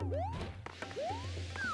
Woo!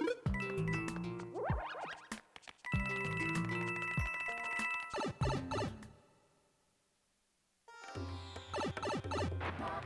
Pop.